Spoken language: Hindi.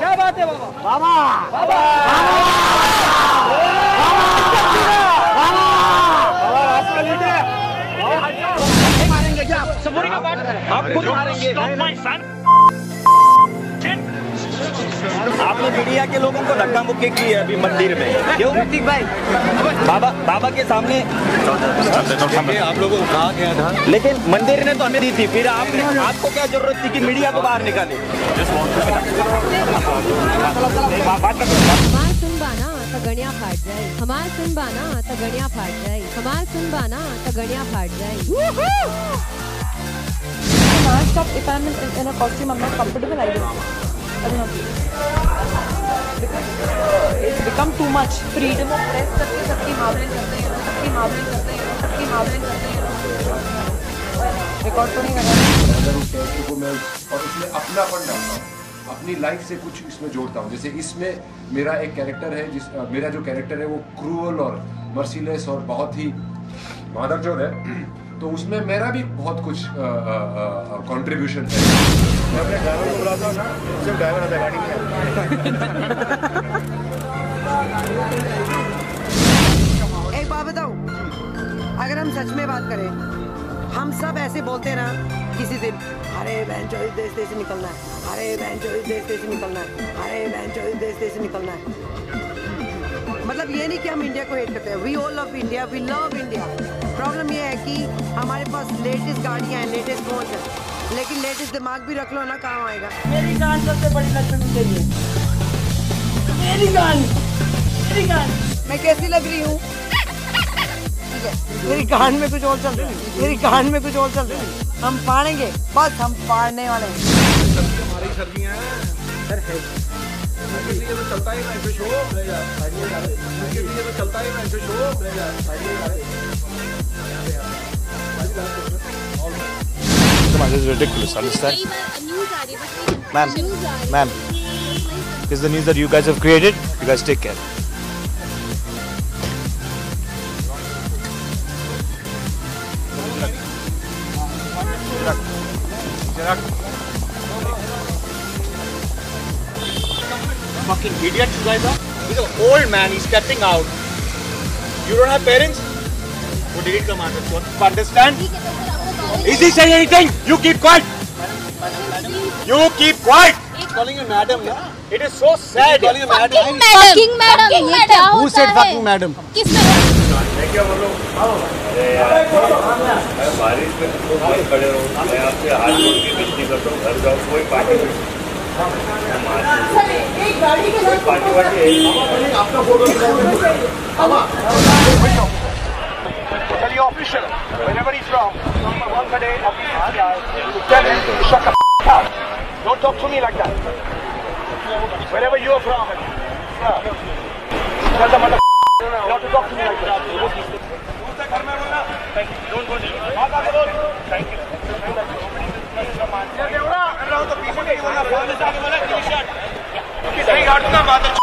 क्या बात है बाबा बाबा बाबा आपने मीडिया के लोगों को धक्का मुक्की की है अभी मंदिर में। क्यों? ऋतिक भाई बाबा बाबा के सामने। आप लोगों को कहा गया था। लेकिन मंदिर ने तो हमें दी थी फिर आपने आपको क्या ज़रूरत थी कि मीडिया को बाहर निकाले? हमार सुनबाना त गणिया फाट जाए। हमार सुनबाना त गणिया फाट जाए। हमार सुनबाना त गणिया फाट जाए। Non-stop if I'm in, in a costume, I'm not comfortable, I don't. Know. It's become too much. Freedom of press record तो नहीं अपनी लाइफ से कुछ इसमें जोड़ता हूँ जैसे इसमें मेरा एक कैरेक्टर है जिस मेरा जो कैरेक्टर है वो क्रूअल और मर्सीलेस और बहुत ही मादरचोद है तो उसमें मेरा भी बहुत कुछ कंट्रीब्यूशन है। मैं अपने ड्राइवर को बुलाता हूँ ना सिर्फ़ ड्राइवर आता गाड़ी में एक बात बताऊँ? अगर हम सच में बात करें हम सब ऐसे बोलते ना किसी दिन अरे बहन चो इस देश देश निकलना है। अरे बहन चो इस देश देश निकलना है। अरे बहन चो इस देश देश निकलना है। कि हम इंडिया को हेट करते हैं। We all love India we love India problem ये है कि हमारे पास लेटेस्ट गाड़ियाँ हैं लेटेस्ट फ़ोन है। लेकिन लेटेस्ट दिमाग भी रख लो ना काम आएगा। मेरी गान सबसे बड़ी लक्ष्मी है मेरी गान मेरी गान मैं कैसी लग रही हूँ? मेरी कान में कुछ और चल रहा है। मेरी कान में कुछ और चल रहा है। हम पाड़ेंगे। बस हम फाड़ने वाले हैं। This is ridiculous, understand? Ma'am, ma'am, this is the news that you guys have created. You guys take care. Fucking idiot you guys are. He's an old man, he's stepping out. You don't have parents? Who did it come out of you understand? Is he saying anything? You keep quiet! You keep quiet! Calling you madam yeah It is so sad. calling you madam fucking madam ये क्या who said fucking madam किसने बारिश में तो खड़े रहो मैं आपसे हाथ जोड़ के विनती करता हूँ घर जाओ कोई पार्टी कोई Tell your official, whenever he's wrong, once day, tell him to shut the f. Don't talk to me like that. Wherever you're from, Don't talk to me like that. Thank you yardımına muhatap